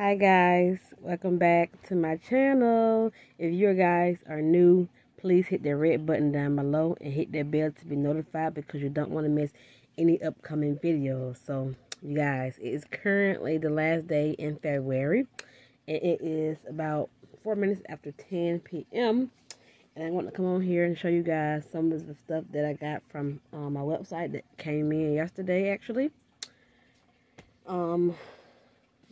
Hi guys, welcome back to my channel. If you guys are new, please hit the red button down below and hit that bell to be notified because you don't want to miss any upcoming videos. So, you guys, it is currently the last day in February and it is about 4 minutes after 10 p.m. And I want to come on here and show you guys some of the stuff that I got from um, my website that came in yesterday actually. Um,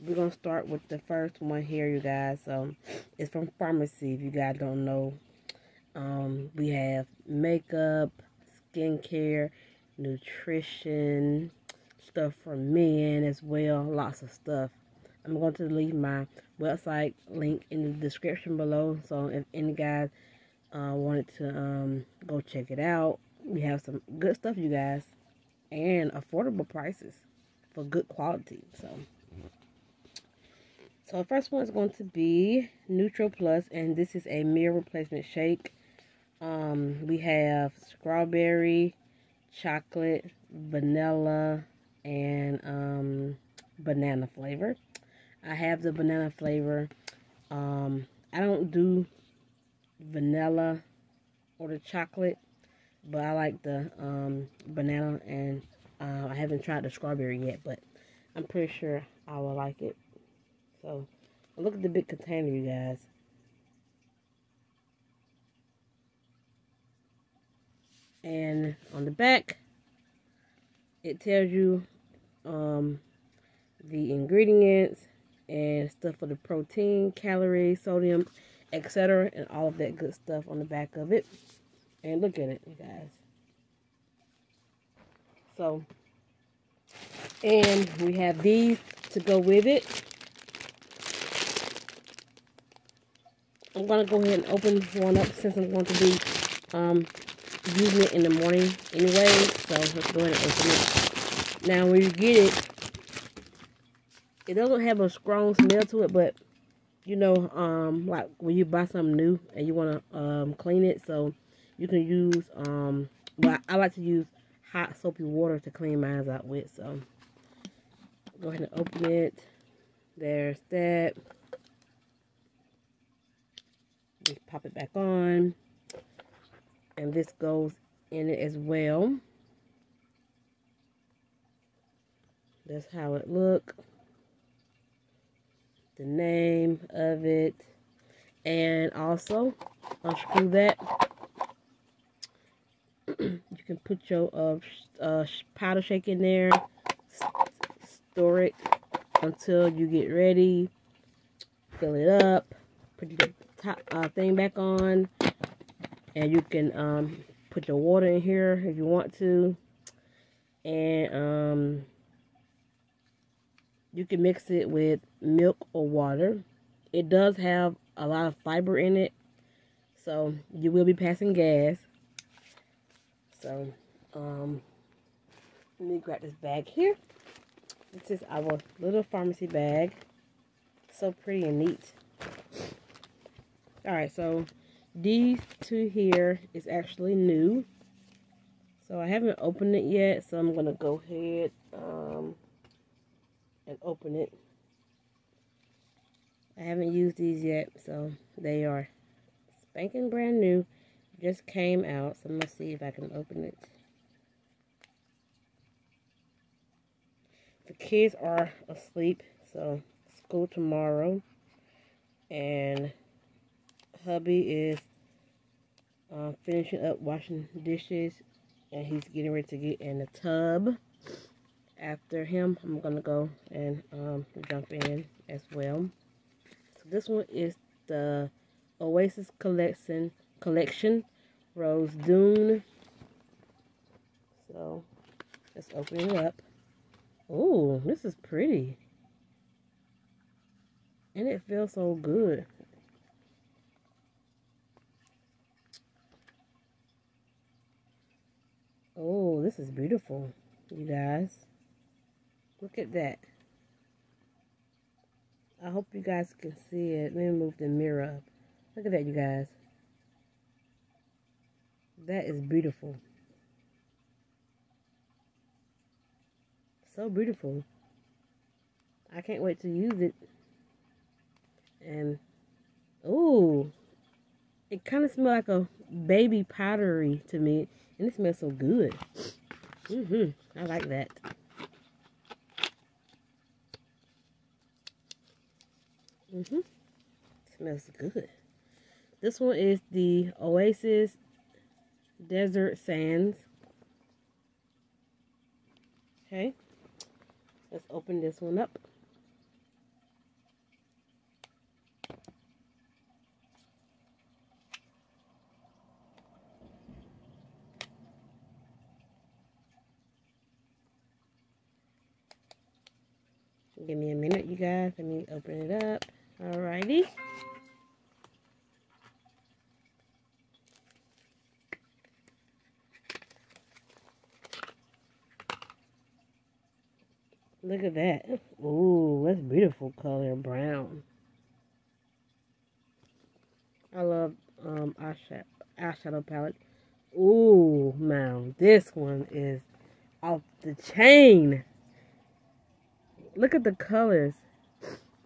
we're gonna start with the first one here you guys. So it's from Farmasi if you guys don't know. Um we have makeup skincare nutrition stuff for men as well lots of stuff. I'm going to leave my website link in the description below. So if any guys uh, wanted to um, go check it out we have some good stuff you guys and affordable prices for good quality so so the first one is going to be Nutriplus, and this is a meal replacement shake. Um, we have strawberry, chocolate, vanilla, and um, banana flavor. I have the banana flavor. Um, I don't do vanilla or the chocolate, but I like the um, banana, and uh, I haven't tried the strawberry yet, but I'm pretty sure I will like it. So, look at the big container, you guys. And on the back, it tells you um, the ingredients and stuff for the protein, calories, sodium, etc. And all of that good stuff on the back of it. And look at it, you guys. So, and we have these to go with it. I'm going to go ahead and open one up since I'm going to be um, using it in the morning anyway. So let's go ahead and open it. Now when you get it, it doesn't have a strong smell to it, but you know, um, like when you buy something new and you want to um, clean it, so you can use, um, well, I like to use hot soapy water to clean mine out with. So go ahead and open it. There's that. Pop it back on. And this goes in it as well. That's how it look. The name of it. And also, unscrew that. you can put your uh, uh, powder shake in there. Store it until you get ready. Fill it up. Put the top uh, thing back on. And you can um, put your water in here if you want to. And um, you can mix it with milk or water. It does have a lot of fiber in it. So you will be passing gas. So um, let me grab this bag here. This is our little Farmasi bag. So pretty and neat. Alright, so these two here is actually new. So I haven't opened it yet, so I'm going to go ahead um, and open it. I haven't used these yet, so they are spanking brand new. Just came out, so I'm going to see if I can open it. The kids are asleep, so school tomorrow. And hubby is uh, finishing up washing dishes and he's getting ready to get in the tub. After him, I'm going to go and um, jump in as well. So this one is the Oasis Collection, collection Rose Dune. So let's open it up. Oh, this is pretty. And it feels so good. Oh, this is beautiful, you guys. Look at that. I hope you guys can see it. Let me move the mirror up. Look at that, you guys. That is beautiful. So beautiful. I can't wait to use it. And, ooh, it kind of smells like a baby powdery to me. And it smells so good. Mm-hmm. I like that. Mm-hmm. Smells good. This one is the Oasis Desert Sands. Okay. Let's open this one up. Give me a minute, you guys. Let me open it up. Alrighty. Look at that. Ooh, that's beautiful color, brown. I love um eyeshadow, eyeshadow palette. Ooh, man, this one is off the chain. Look at the colors.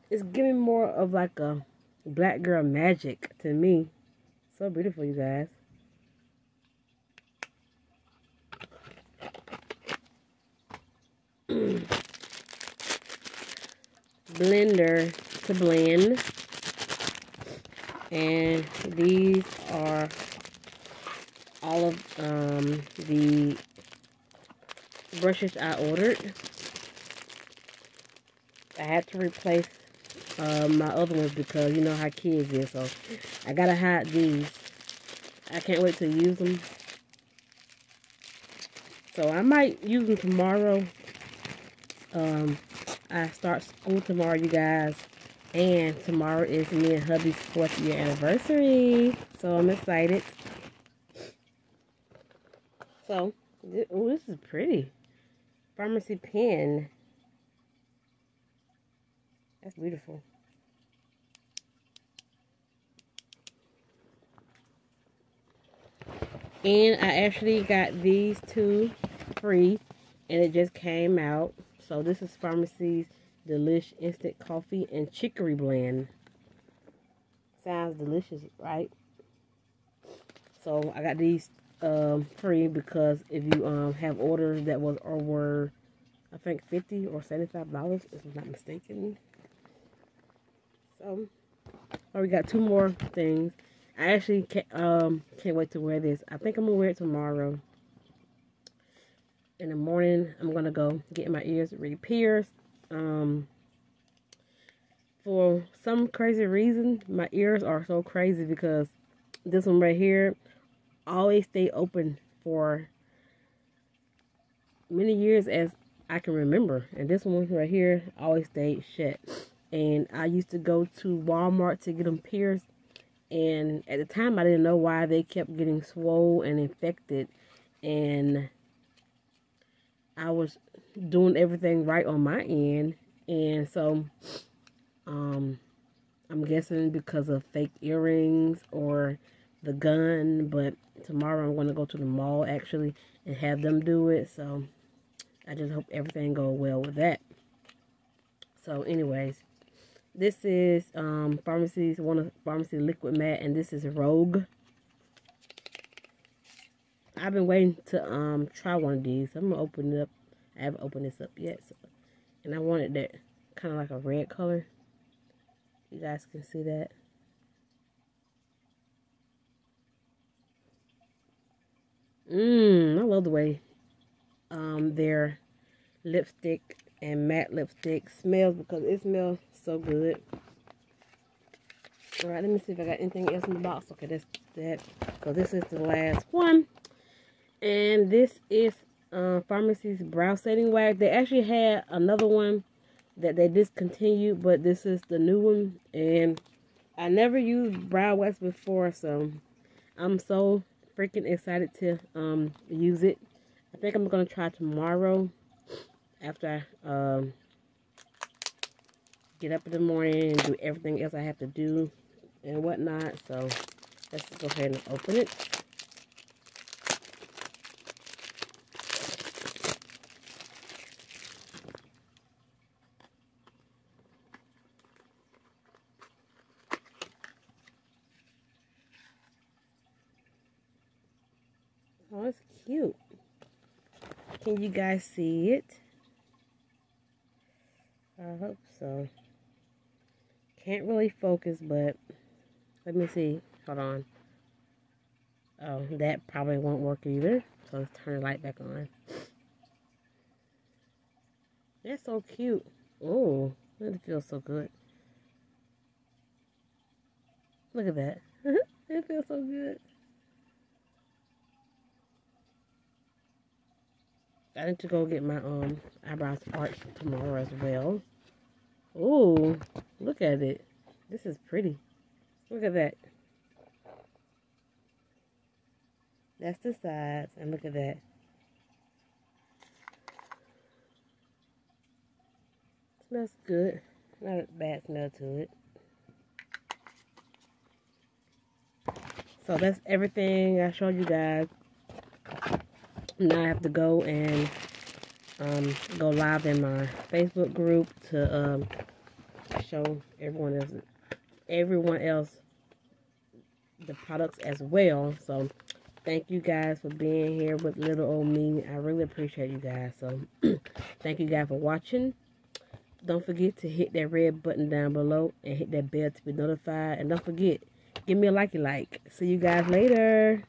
It's giving more of like a black girl magic to me. So beautiful, you guys. Blender to blend. And these are all of um, the brushes I ordered. I had to replace uh, my other ones because you know how kids is. So I gotta hide these. I can't wait to use them. So I might use them tomorrow. Um, I start school tomorrow, you guys. And tomorrow is me and hubby's fourth year anniversary. So I'm excited. So, oh, this is pretty. Farmasi pen. That's beautiful. And I actually got these two free. And it just came out. So this is Farmasi's Delish Instant Coffee and Chicory Blend. Sounds delicious, right? So I got these um, free because if you um, have orders that was over, I think 50 or $75, if I'm not mistaken. So, oh, we got two more things. I actually can't, um, can't wait to wear this. I think I'm going to wear it tomorrow. In the morning, I'm going to go get my ears re-pierced. Um, for some crazy reason, my ears are so crazy because this one right here always stay open for many years as I can remember. And this one right here always stayed shut. And I used to go to Walmart to get them pierced. And at the time, I didn't know why they kept getting swollen and infected. And I was doing everything right on my end. And so, um, I'm guessing because of fake earrings or the gun. But tomorrow I'm going to go to the mall actually and have them do it. So, I just hope everything go well with that. So, anyways, this is um, Farmasi's one of Farmacy Liquid Matte, and this is Rogue. I've been waiting to um try one of these. I'm gonna open it up. I haven't opened this up yet, so, and I wanted that kind of like a red color. You guys can see that. Mmm, I love the way um their lipstick and matte lipstick smells because it smells so good. Alright, let me see if I got anything else in the box. Okay, that's that. Because this is the last one. And this is uh, Farmasi's Brow Setting Wax. They actually had another one that they discontinued. But this is the new one. And I never used brow wax before. So I'm so freaking excited to um, use it. I think I'm going to try tomorrow after I um, get up in the morning and do everything else I have to do and whatnot. So let's go ahead and open it. Oh, it's cute. Can you guys see it? I hope so. Can't really focus, but let me see. Hold on. Oh, that probably won't work either. So let's turn the light back on. That's so cute. Oh, it feels so good. Look at that. it feels so good. I need to go get my um eyebrows arched tomorrow as well. Oh, look at it. This is pretty. Look at that. That's the sides. And look at that. Smells good. Not a bad smell to it. So that's everything I showed you guys. Now I have to go and um, go live in my Facebook group to um, show everyone else, everyone else the products as well. So thank you guys for being here with little old me. I really appreciate you guys. So thank you guys for watching. Don't forget to hit that red button down below and hit that bell to be notified. And don't forget, give me a likey like. See you guys later.